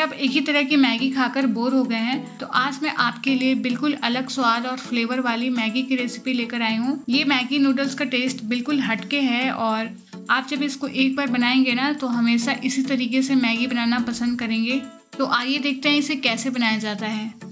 आप एक ही तरह की मैगी खाकर बोर हो गए हैं तो आज मैं आपके लिए बिल्कुल अलग स्वाद और फ्लेवर वाली मैगी की रेसिपी लेकर आई हूँ। ये मैगी नूडल्स का टेस्ट बिल्कुल हटके है और आप जब इसको एक बार बनाएँगे ना तो हमेशा इसी तरीके से मैगी बनाना पसंद करेंगे। तो आइए देखते हैं इसे कैसे बनाया जाता है।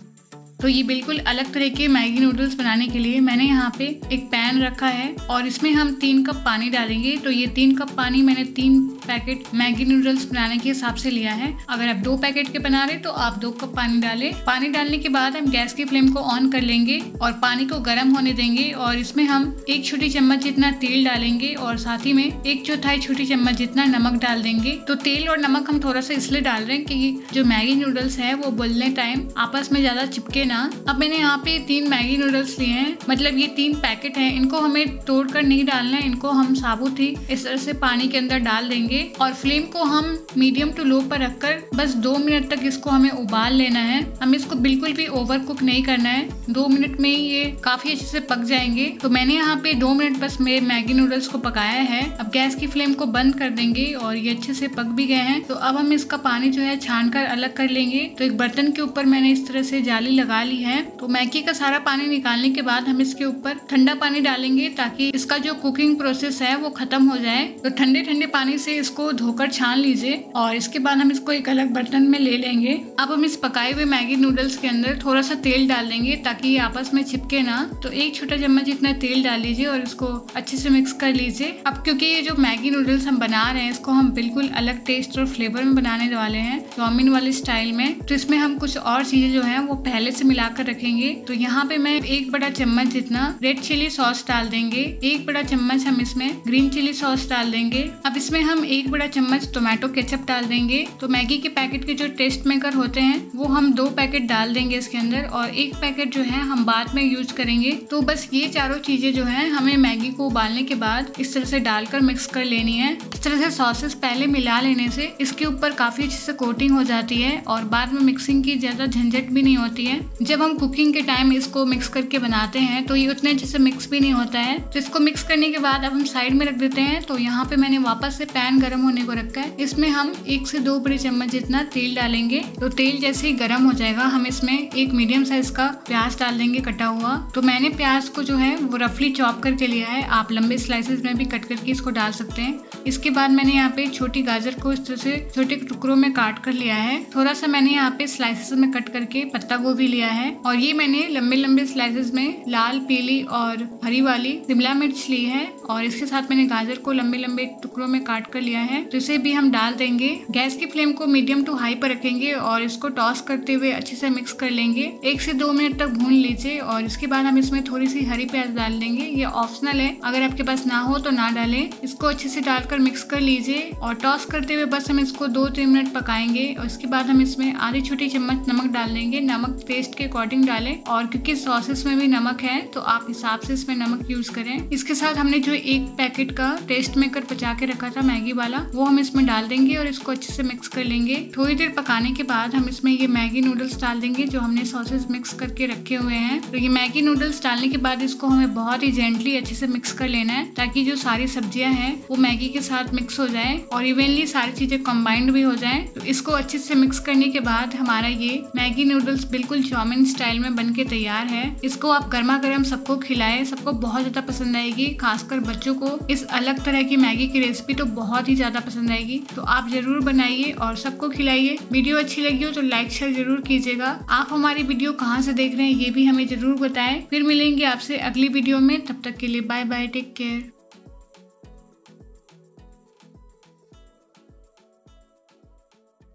तो ये बिल्कुल अलग तरह के मैगी नूडल्स बनाने के लिए मैंने यहाँ पे एक पैन रखा है और इसमें हम तीन कप पानी डालेंगे। तो ये तीन कप पानी मैंने तीन पैकेट मैगी नूडल्स बनाने के हिसाब से लिया है। अगर आप दो पैकेट के बना रहे तो आप दो कप पानी डालें। पानी डालने के बाद हम गैस की फ्लेम को ऑन कर लेंगे और पानी को गर्म होने देंगे और इसमें हम एक छोटी चम्मच जितना तेल डालेंगे और साथ ही में एक चौथाई छोटी चम्मच जितना नमक डाल देंगे। तो तेल और नमक हम थोड़ा सा इसलिए डाल रहे हैं कि जो मैगी नूडल्स है, वो बोलने टाइम आपस में ज़्यादा चिपके ना, अब मैंने यहाँ पे तीन मैगी नूडल्स लिए हैं। मतलब ये तीन पैकेट हैं। इनको हमें तोड़ कर नहीं डालना है। इनको हम साबुत ही इस तरह से पानी के अंदर डाल देंगे। और फ्लेम को हम मीडियम टू लो पर रखकर बस दो मिनट तक इसको हमें उबाल लेना है। हमें इसको बिल्कुल भी ओवर कुक नहीं करना है। दो मिनट में ये काफ़ी अच्छे से पक जाएँगे। तो मैंने यहाँ पे दो मिनट बस मेरे मैगी नूडल्स को पकाया है। अब गैस की फ्लेम को बंद कर देंगे और ये अच्छे से पक भी गए हैं। तो अब हम इसका पानी जो है छान कर अलग कर लेंगे। तो एक बर्तन के ऊपर मैंने इस तरह से जाली लगा ली है तो मैगी का सारा पानी निकालने के बाद हम इसके ऊपर ठंडा पानी डालेंगे ताकि इसका जो कुकिंग प्रोसेस है वो खत्म हो जाए। तो ठंडे ठंडे पानी से इसको धोकर छान लीजिए और इसके बाद हम इसको एक अलग बर्तन में ले लेंगे। अब हम इस पकाए हुए मैगी नूडल्स के अंदर थोड़ा सा तेल डाल देंगे ताकि ये आपस में चिपके ना। तो एक छोटा चम्मच इतना तेल डाल लीजिए और इसको अच्छे से मिक्स कर लीजिए। अब क्योंकि ये जो मैगी नूडल्स हम बना रहे हैं, इसको हम बिल्कुल अलग टेस्ट और फ्लेवर में बनाने वाले हैं चाउमीन वाले स्टाइल में तो इसमें हम कुछ और चीज़ें जो है वो पहले से मिलाकर रखेंगे। तो यहाँ पे मैं एक बड़ा चम्मच जितना रेड चिली सॉस डाल देंगे। एक बड़ा चम्मच हम इसमें ग्रीन चिली सॉस डाल देंगे। अब इसमें हम एक बड़ा चम्मच टोमेटो केचप डाल देंगे। तो मैगी के पैकेट के जो टेस्ट मेकर होते हैं, वो हम दो पैकेट डाल देंगे इसके अंदर और एक पैकेट जो है हम बाद में यूज़ करेंगे। तो बस ये चारों चीज़ें जो है, हमें मैगी को उबालने के बाद इस तरह से डालकर मिक्स कर लेनी है। इस तरह से सॉसेस पहले मिला लेने से इसके ऊपर काफ़ी अच्छे से कोटिंग हो जाती है और बाद में मिक्सिंग की ज़्यादा झंझट भी नहीं होती है। जब हम कुकिंग के टाइम इसको मिक्स करके बनाते हैं तो ये उतने अच्छे से मिक्स भी नहीं होता है। तो इसको मिक्स करने के बाद अब हम साइड में रख देते हैं तो यहाँ पे मैंने वापस से पैन गर्म होने को रखा है। इसमें हम एक से दो बड़े चम्मच जितना तेल डालेंगे तो तेल जैसे ही गर्म हो जाएगा, हम इसमें एक मीडियम साइज़ का प्याज डाल देंगे कटा हुआ। तो मैंने प्याज को जो है, वो रफली चॉप करके लिया है। आप लंबे स्लाइसेस में भी कट करके इसको डाल सकते हैं। इसके बाद मैंने यहाँ पे छोटी गाजर को इस तरह से छोटे टुकड़ों में काट कर लिया है। थोड़ा सा मैंने यहाँ पे स्लाइसेस में कट करके पत्ता गोभी लिया है और ये मैंने लंबे लंबे स्लाइसेस में लाल, पीली और हरी वाली शिमला मिर्च ली है और इसके साथ मैंने गाजर को लंबे लंबे टुकड़ों में काट कर लिया है। तो इसे भी हम डाल देंगे। गैस की फ्लेम को मीडियम टू हाई पर रखेंगे और इसको टॉस करते हुए अच्छे से मिक्स कर लेंगे। एक से दो मिनट तक भून लीजिए और इसके बाद हम इसमें थोड़ी सी हरी प्याज डाल देंगे। ये ऑप्शनल है। अगर आपके पास ना हो तो ना डालें। इसको अच्छे से डालकर मिक्स कर लीजिए और टॉस करते हुए बस हम इसको दो तीन मिनट पकाएँगे और इसके बाद हम इसमें आधी छोटी चम्मच नमक डाल देंगे। नमक टेस्ट के अकॉर्डिंग डालें और क्योंकि सॉसेस में भी नमक है तो आप हिसाब से इसमें नमक यूज़ करें। इसके साथ हमने जो एक पैकेट का टेस्ट मेकर पचा के रखा था, मैगी वाला, वो हम इसमें डाल देंगे और इसको अच्छे से मिक्स कर लेंगे। थोड़ी देर पकाने के बाद हम इसमें ये मैगी नूडल्स डाल देंगे, जो हमने सॉसेस मिक्स करके रखे हुए हैं। तो ये मैगी नूडल्स डालने के बाद इसको हमें बहुत ही जेंटली अच्छे से मिक्स कर लेना है, ताकि जो सारी सब्ज़ियाँ हैं, वो मैगी के साथ मिक्स हो जाए और इवेनली सारी चीज़ें कंबाइंड भी हो जाए। तो इसको अच्छे से मिक्स करने के बाद हमारा ये मैगी नूडल्स बिल्कुल चाउमिन स्टाइल में बन के तैयार है। इसको आप गर्मा गर्म सबको खिलाए। सबको बहुत ज़्यादा पसंद आएगी, खासकर बच्चों को। इस अलग तरह की मैगी की रेसिपी तो बहुत ही ज़्यादा पसंद आएगी। तो आप ज़रूर बनाइए और सबको खिलाइए। वीडियो अच्छी लगी हो तो लाइक शेयर ज़रूर कीजिएगा। आप हमारी वीडियो कहाँ से देख रहे हैं ये भी हमें ज़रूर बताएँ। फिर मिलेंगे आपसे अगली वीडियो में। तब तक के लिए बाय बाय टेक केयर